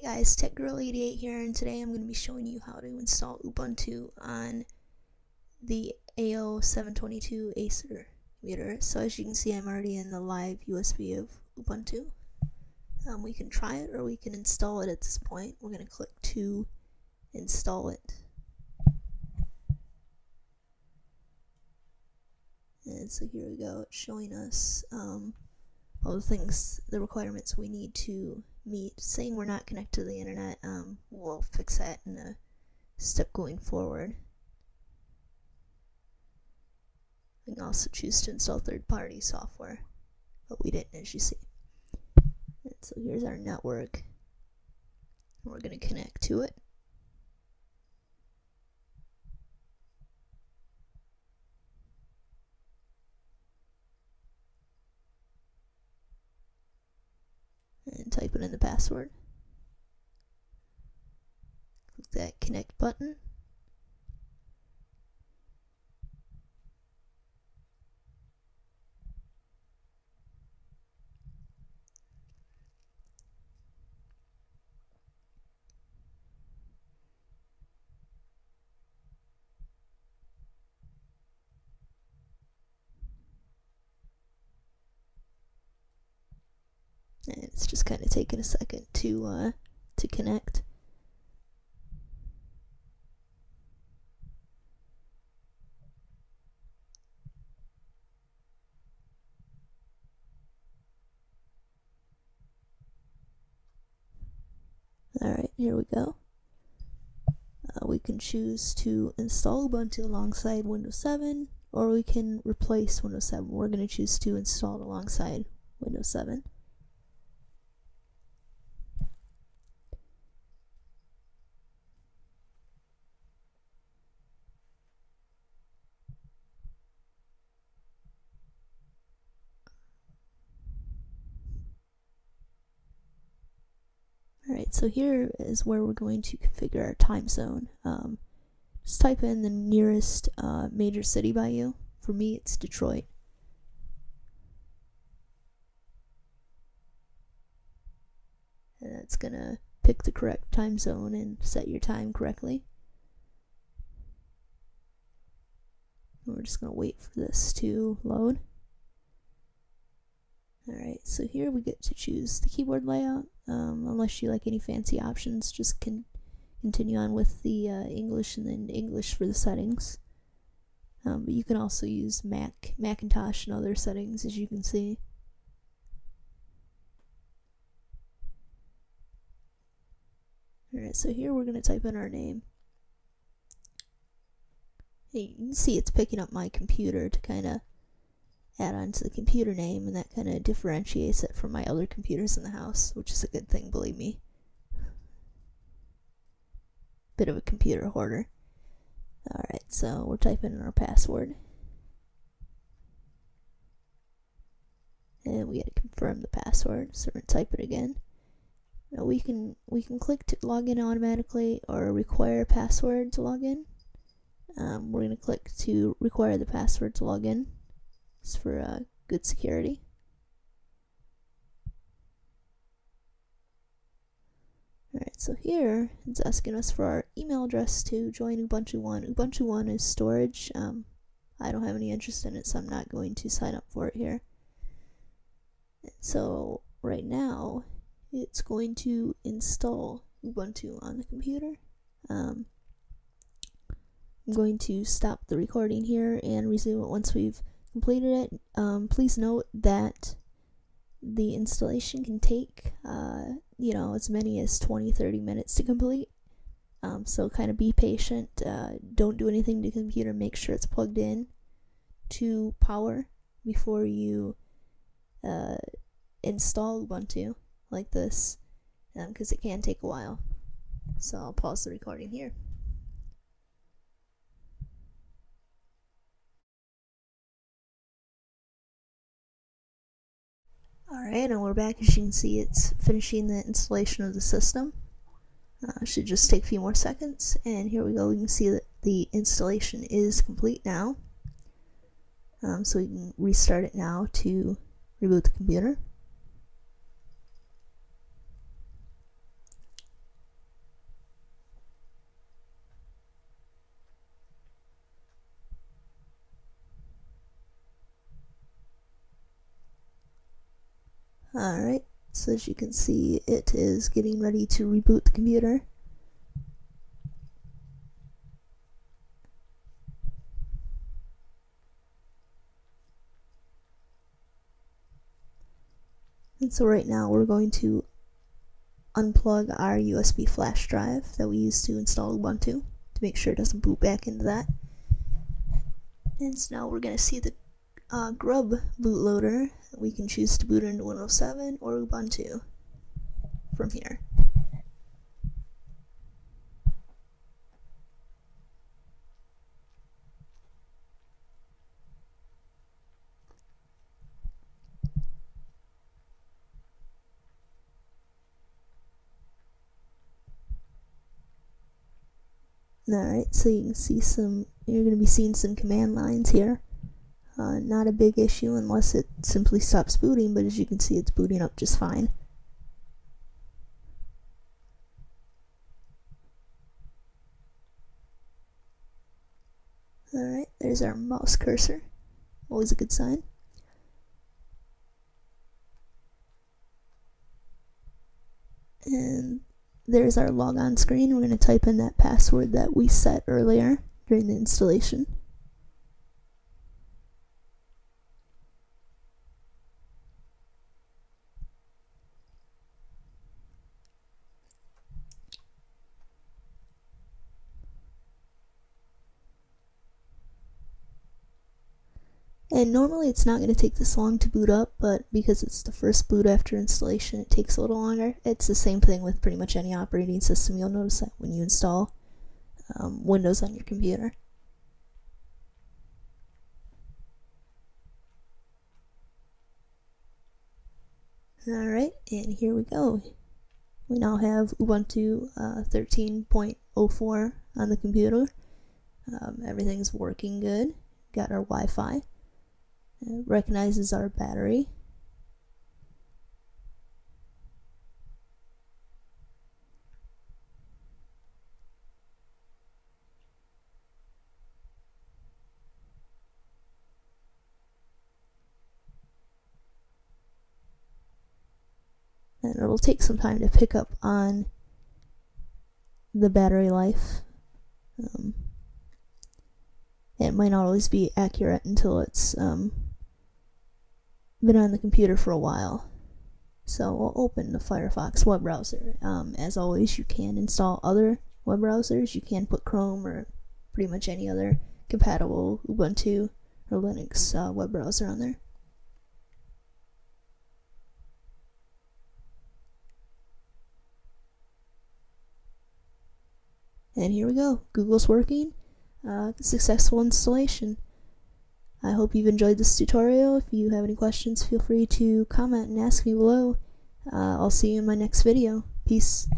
Hey guys, TechGirl88 here, and today I'm going to be showing you how to install Ubuntu on the AO722 Acer computer. So as you can see, I'm already in the live USB of Ubuntu. Um, we can try it or we can install it at this point. We're going to click to install it. And so here we go, it's showing us um, all the things, the requirements we need to meet. Saying we're not connected to the internet, um, we'll fix that in a step going forward. We can also choose to install third-party software, but we didn't as you see. And so here's our network. We're going to connect to it. And type it in the password. Click that connect button. And it's just kind of taking a second to uh, to connect. Alright, here we go. Uh, we can choose to install Ubuntu alongside Windows 7, or we can replace Windows 7. We're going to choose to install it alongside Windows 7. Alright, so here is where we're going to configure our time zone. Um, just type in the nearest uh, major city by you. For me, it's Detroit. And that's going to pick the correct time zone and set your time correctly. We're just going to wait for this to load. Alright, so here we get to choose the keyboard layout. Um, unless you like any fancy options, just can continue on with the uh, English and then English for the settings. Um, but you can also use Mac, Macintosh, and other settings, as you can see. Alright, so here we're going to type in our name. You can see it's picking up my computer to kind of add on to the computer name, and that kind of differentiates it from my other computers in the house, which is a good thing, believe me. Bit of a computer hoarder. Alright, so we're typing in our password. And we gotta confirm the password, so we're gonna type it again. Now we can we can click to log in automatically or require password to log in. Um, we're gonna click to require the password to log in for uh, good security. Alright, so here it's asking us for our email address to join Ubuntu One. Ubuntu One is storage. Um, I don't have any interest in it, so I'm not going to sign up for it here. So right now, it's going to install Ubuntu on the computer. Um, I'm going to stop the recording here and resume it once we've completed it. Um, please note that the installation can take, uh, you know, as many as 20 30 minutes to complete. Um, so kind of be patient. Uh, don't do anything to the computer. Make sure it's plugged in to power before you uh, install Ubuntu like this, because um, it can take a while. So I'll pause the recording here. Alright, and we're back. As you can see, it's finishing the installation of the system. Uh, should just take a few more seconds. And here we go. We can see that the installation is complete now. Um, so we can restart it now to reboot the computer. Alright, so as you can see, it is getting ready to reboot the computer. And so right now we're going to unplug our USB flash drive that we used to install Ubuntu to make sure it doesn't boot back into that. And so now we're going to see the uh, Grub bootloader. We can choose to boot into Windows 7 or Ubuntu from here. Alright, so you can see some, you're going to be seeing some command lines here. Uh, not a big issue unless it simply stops booting, but as you can see it's booting up just fine. Alright, there's our mouse cursor. Always a good sign. And there's our logon screen. We're going to type in that password that we set earlier during the installation. And normally it's not going to take this long to boot up, but because it's the first boot after installation, it takes a little longer. It's the same thing with pretty much any operating system. You'll notice that when you install um, Windows on your computer. Alright, and here we go. We now have Ubuntu uh, 13.04 on the computer. Um, everything's working good. Got our Wi Fi. It recognizes our battery. And it'll take some time to pick up on the battery life. Um, it might not always be accurate until it's um, been on the computer for a while. So we'll open the Firefox web browser. Um, as always, you can install other web browsers. You can put Chrome or pretty much any other compatible Ubuntu or Linux uh, web browser on there. And here we go. Google's working. Uh, successful installation. I hope you've enjoyed this tutorial. If you have any questions, feel free to comment and ask me below. Uh, I'll see you in my next video. Peace.